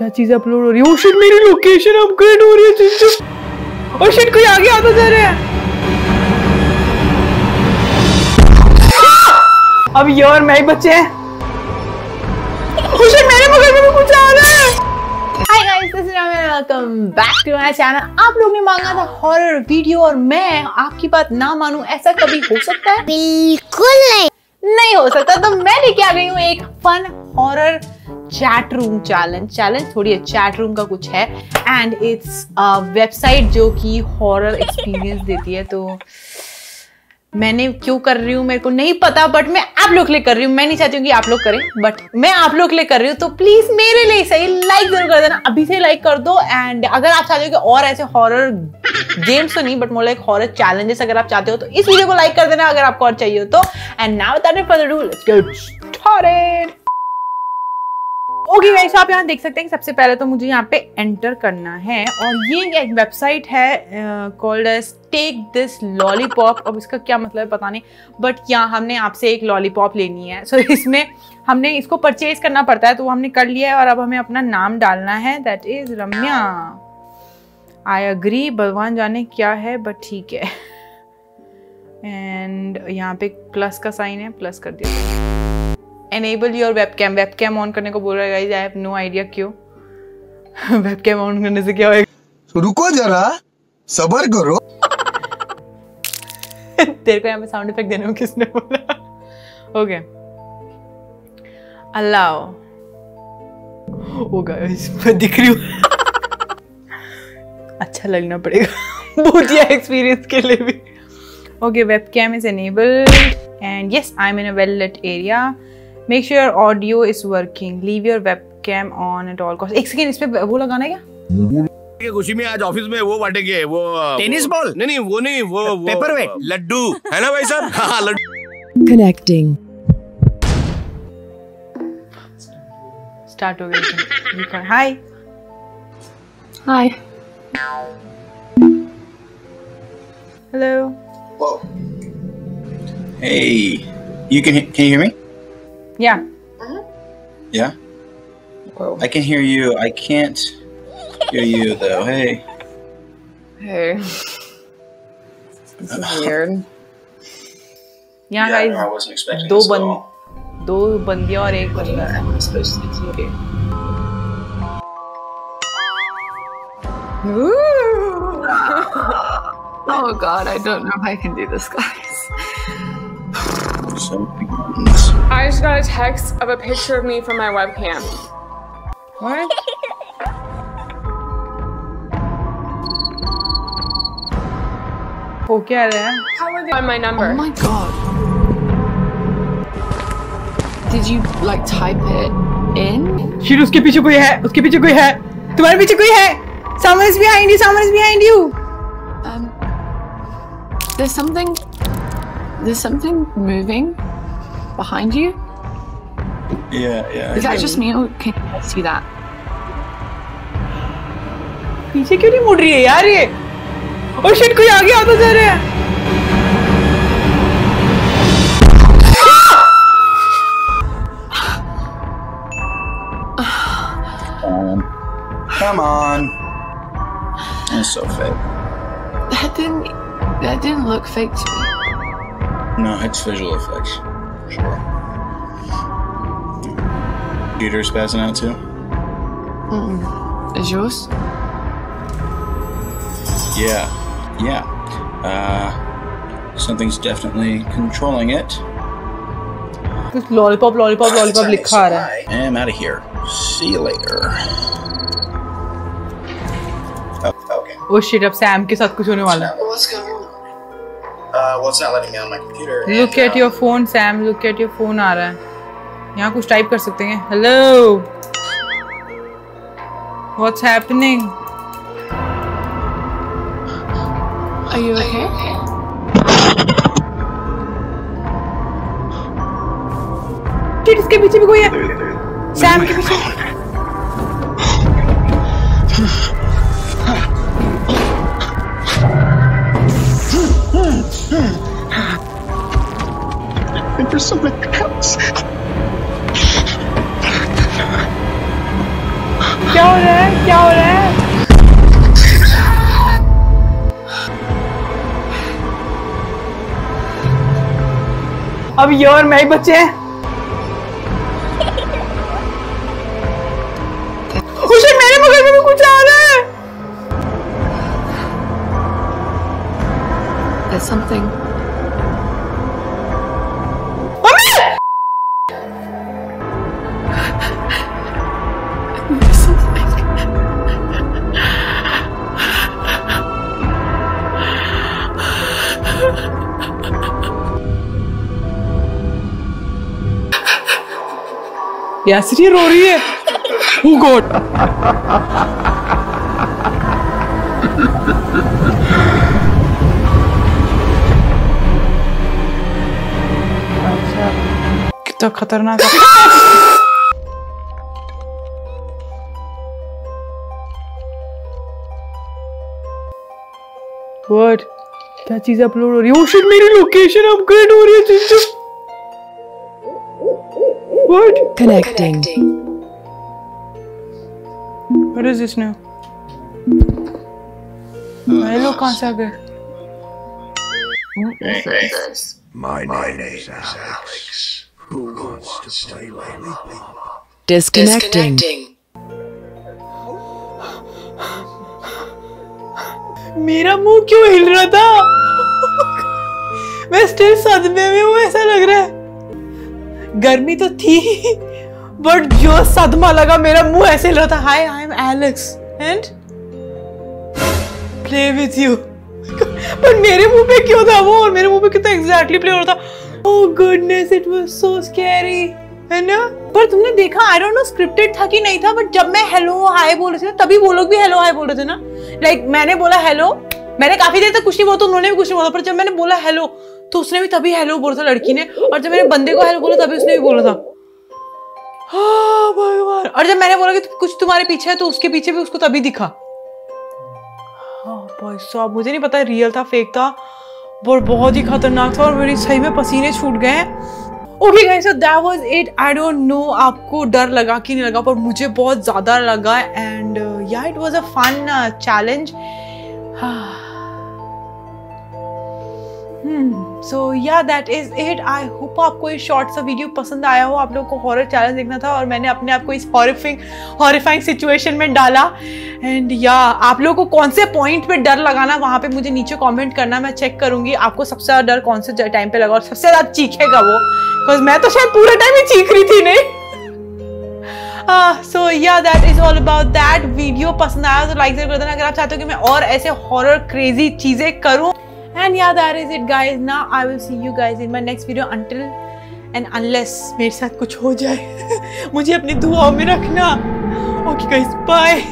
क्या चीज़ अपलोड हो रही है? शिट मेरी लोकेशन अपग्रेड हो रही है चिंचू और शिट कोई आगे आता जा रहा है। अब ये और मैं ही बचे हैं। शिट मेरे मगर में कुछ आ रहा है। Hi guys this is welcome back to my channel आप लोग ने मांगा था हॉरर वीडियो और मैं आपकी बात ना मानूं ऐसा कभी हो सकता है? बिल्कुल नहीं। नहीं हो सकता। तो मैं लेके आ गई हूँ एक fun horror chat room challenge challenge थोड़ी है चैट रूम का कुछ है। एंड इट्स वेबसाइट जो कि हॉरर एक्सपीरियंस देती है तो मैंने क्यों कर रही हूँ? मेरे को नहीं पता बट मैं आप लोग के लिए कर रही हूँ। मैं नहीं चाहती हूँ कि आप लोग करें बट मैं आप लोग के लिए कर रही हूँ तो प्लीज़ मेरे लिए सही लाइक ज़रूर कर देना। अभी से लाइक कर दो एंड अगर आप चाहते हो कि और ऐसे हॉरर गेम्स तो नहीं but more like horror challenges अगर आप चाहते हो तो इस वीडियो को लाइक कर देना अगर आपको और चाहिए तो। And now that for get started okay guys आप यहाँ देख सकते हैं सबसे पहले तो मुझे यहाँ पे एंटर करना है और ये एक वेबसाइट है कॉल्ड टेक दिस लॉलीपॉप अब इसका क्या मतलब है पता नहीं बट यहाँ हमने आपसे एक लॉलीपॉप लेनी है। सो so, इसमें हमने इसको परचेज करना पड़ता है तो वो हमने कर लिया है और अब हमें अपना नाम डालना है। That is Ramya I agree भगवान जाने क्या है बट ठीक है। एंड यहाँ पे प्लस का साइन है प्लस कर दिया। Enable your webcam webcam on करने को बोल रहा है guys I have no idea क्यों? वेबकैम ऑन करने से क्या होएगा? तो रुको जरा सबर करो। तेरे को यहाँ पे साउंड इफ़ेक्ट देने को किसने बोला? ओके अल्लाह ओ गाइस मैं दिख रही हूँ। अच्छा लगना पड़ेगा। भूतिया एक्सपीरियंस के लिए भी। Okay webcam is enabled. And yes i'm in a well lit area. Make sure your audio is working leave your webcam on at all cost एक सेकंड इस पे वो लगाना है क्या? खुशी में आज ऑफ़िस में वो बांटेंगे वो टेनिस बॉल नहीं नहीं वो नहीं वो पेपर वेट लड्डू। है ना भाई साहब? हाँ लड्डू। कनेक्टिंग स्टार्ट हो गया hi hi hello Hey, you can can you hear me? Yeah. Yeah. Whoa. I can hear you. I can't hear you though. Hey. Hey. This is weird. यहाँ yeah, guys no, I wasn't expecting दो this at बंद all. दो बंदियां और एक What बंदा है am I supposed to do? Oh god, I don't know if I can do this, guys. So many buttons. I just got a text of a picture of me from my webcam. What? हो क्या रहा है How would they find my number? Oh my god. Did you like type it in? शीर उसके पीछे कोई है उसके पीछे कोई है तुम्हारे पीछे कोई है someone is behind you someone is behind you Um, there's something. There's something moving behind you. Yeah, yeah. Is that just me or can you guys see that? पीछे क्यों नहीं मुड़ रही है यार ये और शिट कोई आगे आता जा रहा है Um, come on. That's so fake. That didn't. That didn't look fake to me. No, it's visual effects. For sure. Computer's passing out too? Is yours? Yeah. Yeah. Uh, something's definitely controlling it. कुछ lollipop lollipop lollipop लिखा आ रहा है I am out of here. See you later. Oh, okay. Oh shit अब Sam के साथ कुछ होने वाला है Well, it's not letting me on my computer. Look at your phone Sam look at your phone आ रहा है यहाँ कुछ टाइप कर सकते हैं। Hello what's happening Are you okay? इसके पीछे भी कोई है। सैम के पीछे। Think there's something else. अब ये और मैं ही बचे हैं उसे मेरे मगर में कुछ आ रहा है There's something. Mummy There's something. यासरी रो रही है Oh God. कितना खतरनाक है What? क्या चीज़ अपलोड हो रही है? Oh मेरी लोकेशन अपग्रेड हो रही है Chinchu. What? Connecting. What is this now? Hello कहाँ से आ गए? My name is Alex. Who wants to play lollipop? Disconnecting. मेरा मुँह क्यों हिल रहा था? मैं स्टिल सदमे में हूँ ऐसा लग रहा है। गर्मी तो थी बट जो सदमा लगा मेरा मुँह ऐसे हिल रहा था। Hi I am Alex and play with you पर मेरे मुँह पे क्यों था वो? और मेरे मुँह पे कितना एग्जैक्टली प्ले हो रहा था? ओह goodness it was so scary है ना? पर तुमने देखा आई डोंट नो स्क्रिप्टेड था कि नहीं था बट जब मैं हेलो हाय बोल रही थी तभी वो लोग भी हेलो हाय बोल रहे थे ना। लाइक like, मैंने बोला हेलो मैंने काफ़ी देर तक कुछ नहीं बोला तो उन्होंने भी कुछ नहीं बोला पर जब मैंने बोला हेलो तो उसने भी तभी हेलो बोला था लड़की ने और जब मैंने बंदे को हेलो बोला तभी उसने भी बोला था। भगवान और जब मैंने बोला कि कुछ तुम्हारे पीछे है तो उसके पीछे भी उसको तभी दिखा। भाई साहब मुझे नहीं पता रियल था फेक था। और बहुत ही खतरनाक था और मेरी सही में पसीने छूट गए हैं। Okay guys so that was it I don't know आपको डर लगा कि नहीं लगा, पर मुझे बहुत ज़्यादा लगा and yeah it was a fun challenge so yeah that is it I hope आपको ये शॉर्ट सा वीडियो पसंद आया हो। आप लोगों को हॉरर चैलेंज देखना था और मैंने अपने आप को इस हॉरिफिंग हॉरिफाइंग सिचुएशन में डाला। एंड या yeah, आप लोगों को कौन से पॉइंट पे डर लगाना वहाँ पे मुझे नीचे कमेंट करना। मैं चेक करूँगी आपको सबसे ज़्यादा डर कौन से टाइम पे लगा और सबसे ज़्यादा चीखेगा वो। बिकॉज़ मैं तो शायद पूरे टाइम ही चीख रही थी नहीं? So yeah that is all about that video पसंद आया तो लाइक ज़रूर कर देना। अगर आप चाहते हो कि मैं और ऐसे हॉरर क्रेजी चीज़ें करूँ एंड या दैट इज़ इट गाइज़ ना I will see you guys in my next video until and unless मेरे साथ कुछ हो जाए, मुझे अपनी दुआओं में रखना। Okay guys bye